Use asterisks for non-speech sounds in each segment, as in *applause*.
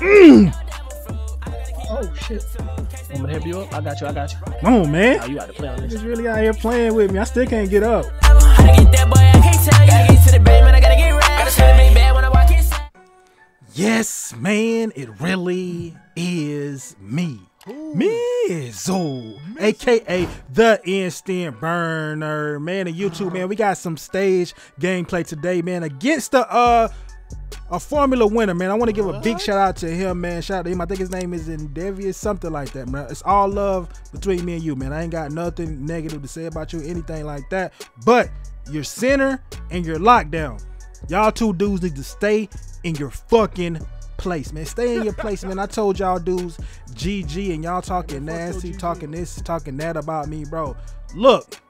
Mm. Oh shit. I'm gonna help you up? I got you. I got you. Come on, man. Oh, you out to play on this. He's really out here playing with me. I still can't get up. How to get that boy, I can't tell get to the bed, man, I gotta get right. Gotta spend a big bag when I walk inside. Yes, man, it really is me. Mizzo, aka the instant burner, man. And YouTube, man, we got some stage gameplay today, man, against the uh a formula winner, man. I want to give a big shout out to him, man. Shout out to him. I think his name is Endeavious, something like that, man. It's all love between me and you, man. I ain't got nothing negative to say about you, anything like that. But your center and your lockdown. Y'all two dudes need to stay in your fucking place, man. Stay in your place, man. I told y'all dudes GG and y'all talking nasty, talking this, talking that about me, bro. Look,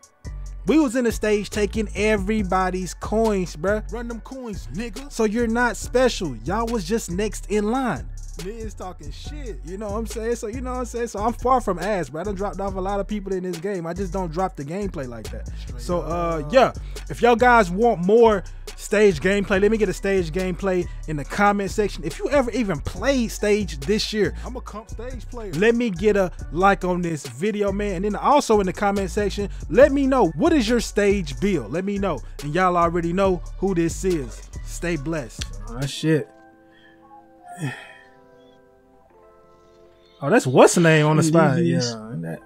we was in the stage taking everybody's coins, bruh. Run them coins, nigga. So you're not special. Y'all was just next in line. Miz talking shit. You know what I'm saying? So you know what I'm saying? So I'm far from ass, but I done dropped off a lot of people in this game. I just don't drop the gameplay like that. so uh yeah, if y'all guys want more stage gameplay, let me get a stage gameplay in the comment section. If you ever even played stage this year, I'm a comp stage player. let me get a like on this video, man. And then also in the comment section, let me know what is your stage build. Let me know. And y'all already know who this is. Stay blessed. Oh shit. *sighs* Oh, that's what's the name on the spot. Yeah, that,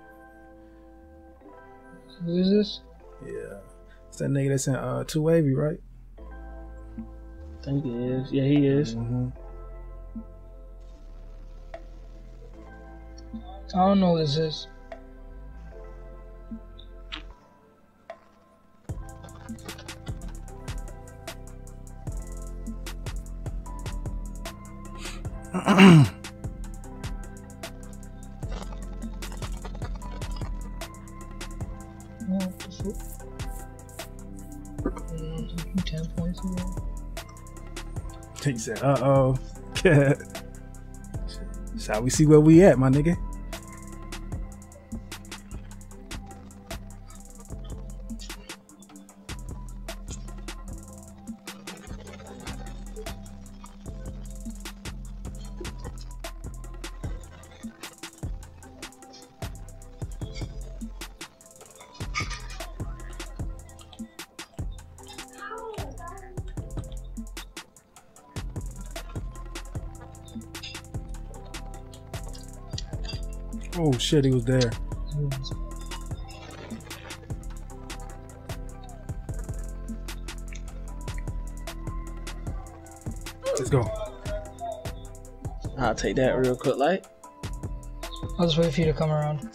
Who is this? yeah. It's that nigga that's in uh two wavy, right? I think he is. Yeah, he is. Mm-hmm. I don't know who this is. Oh, *clears throat* so- Mm, Ten points. here. He said, "Uh oh." *laughs* Shall we see where we at, my nigga? Oh shit, he was there. Let's go. I'll take that real quick, like. I'll just wait for you to come around.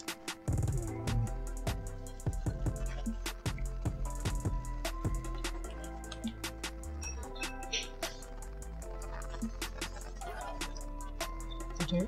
Okay.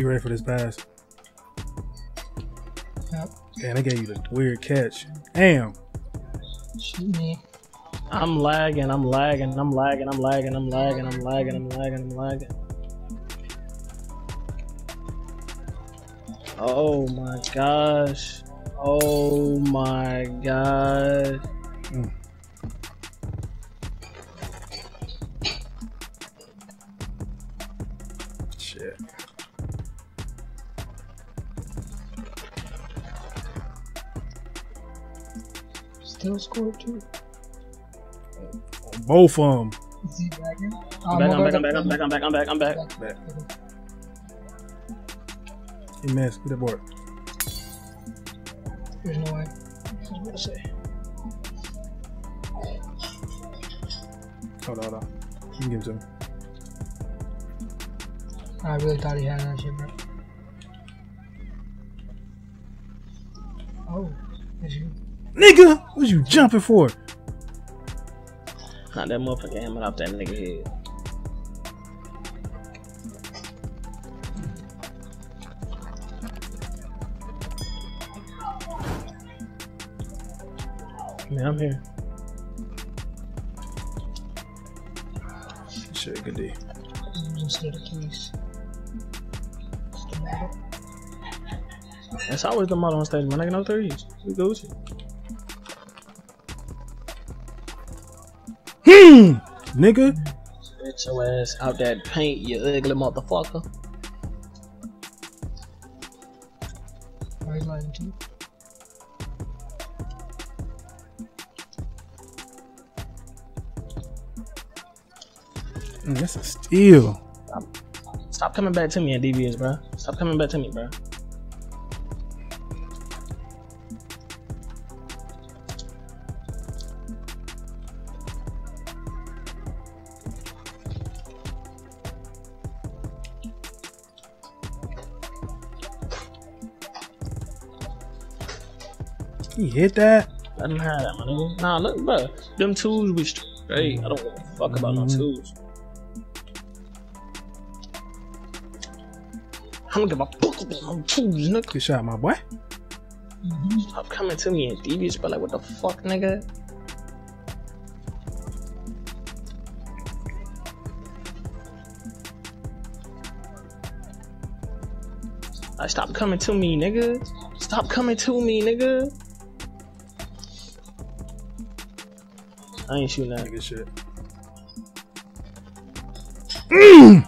Be ready for this pass. Yep. Damn, they gave you the weird catch. Damn. Shoot me. I'm lagging, I'm lagging, I'm lagging, I'm lagging, I'm lagging, I'm lagging, I'm lagging, I'm lagging. Oh my gosh. Oh my god. Shit. Mm. Still scored two. Both of them. Is he? I'm back, I'm back, I'm back, I'm back, I'm back, I'm back, I'm back. Back. He missed. Get that board. There's no way. I was about to say. Hold on, hold on. You can give it to me. I really thought he had that shit, bro. Oh, that's you. Nigga, what you jumping for? I Knock that motherfucking helmet off that nigga head. Man, I'm here. Shit, good day. A keys. That's always the model on stage, man. Nigga, no threes. We Gucci. Nigga. Get your ass out that paint, you ugly motherfucker. Is lighting too? Mm, That's a steal. Stop coming back to me at DBS, bro. Stop coming back to me, bro. He hit that. Let him have that, my nigga. Nah, look, bro. Them tools be straight. I don't give a fuck about no Mhm. tools. I don't give a fuck about no tools, nigga. Good shot, my boy. Stop coming to me and devious, but like, what the fuck, nigga? I stop coming to me, nigga. Stop coming to me, nigga. I ain't shooting that. Good shit. Mm.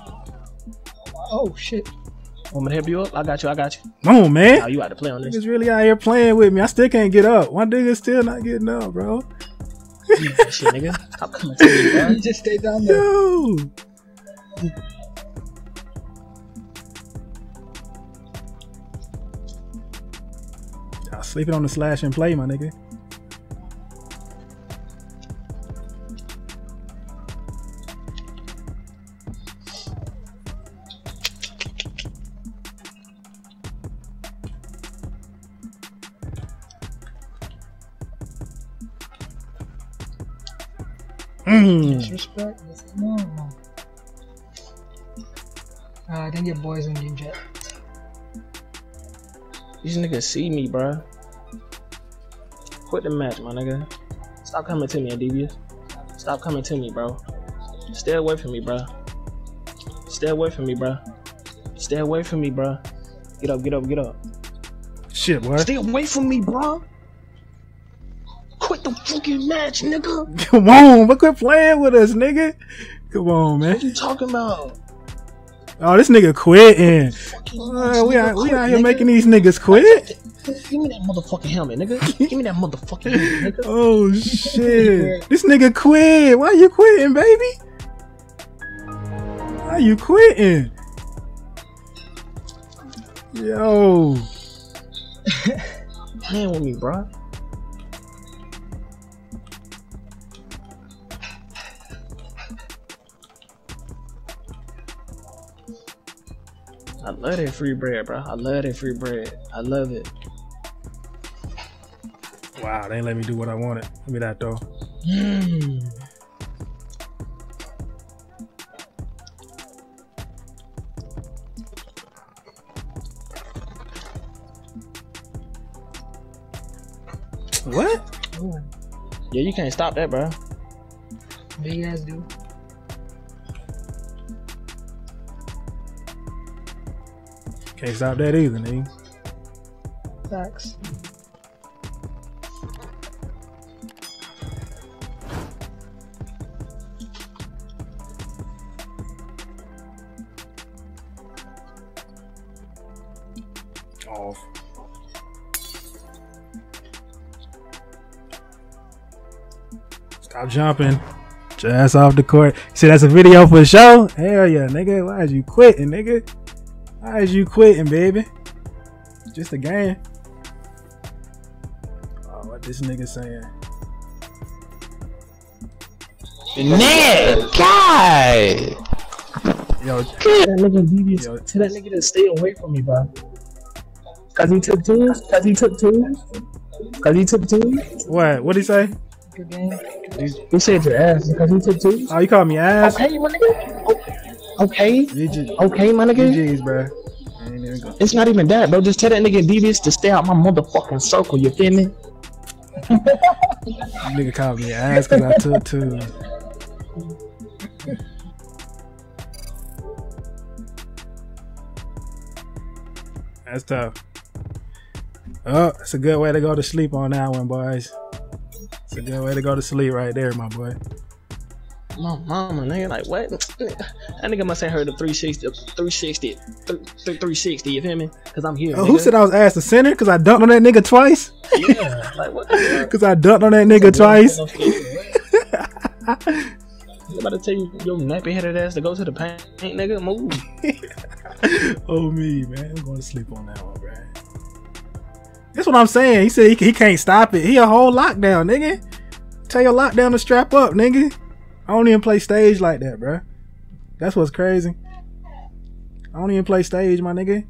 Oh shit. Want me to help you up? I got you. I got you. Come on, Oh, man. you out to play on this? Niggas really out here playing with me. I still can't get up. One nigga still not getting up, bro. Shit, nigga. Stop coming to me, *laughs* bro. You just stay down there. Yo. Y'all sleeping on the slash and play, my nigga. Disrespect. That's normal. Uh, I think your boys in game chat. These niggas see me, bro. Quit the match, my nigga. Stop coming to me, Devious. Stop coming to me, bro. Stay away from me, bro. Stay away from me, bro. Stay away from me, bro. Get up, get up, get up. Shit, boy. Stay away from me, bro. Fucking match, nigga. *laughs* Come on, but quit playing with us, nigga. Come on, man. What you talking about? Oh, this nigga quitting. Uh, we out, we quit, out here nigga. making these niggas quit. Give me that motherfucking helmet, nigga. Give me that motherfucking helmet, nigga. *laughs* Oh shit! this nigga quit. Why you quitting, baby? Why you quitting? Yo, *laughs* Playing with me, bro. Love that free bread, bro. I love that free bread. I love it. wow, they ain't let me do what I wanted. Give me that though. Mm. What? Ooh, Yeah, you can't stop that, bro. big ass dude. Can't stop that either, nigga. Facts. Off. Stop jumping. Just off the court. See, that's a video for the show. Hell yeah, nigga. Why is you quitting, nigga? Why is you quitting, baby? Just a game. Oh, what this nigga saying? Nigga, guy. Yo, Tell that nigga devious. Yo. Tell that nigga to stay away from me, bro. Cause he took twos. Cause he took twos. Cause he took twos. what? What did he say? Good game. You said your ass because he took two. Oh, you call me ass? Okay, my nigga. Okay, okay, my nigga. GG's, bro. Ain't It's not even that, bro. Just tell that nigga Devious to stay out my motherfucking circle. You feel me? *laughs* Nigga called me ass because I took two. That's tough. Oh, it's a good way to go to sleep on that one, boys. It's a good way to go to sleep right there, my boy. My mama, nigga, like what? That nigga must have heard the 360, 360, 360. You feel me? Cause I'm here. Oh, who said I was ass the center? Because I dunked on that nigga twice? Yeah. Like what? Because *laughs* I dunked on that nigga twice? I'm about to tell you, your nappy headed ass to go to the paint, nigga. Move. *laughs* oh me, man. I'm going to sleep on that one, bro. That's what I'm saying. He said he, he can't stop it. He a whole lockdown, nigga. Tell your lockdown to strap up, nigga. I don't even play stage like that, bro. That's what's crazy. I don't even play stage, my nigga.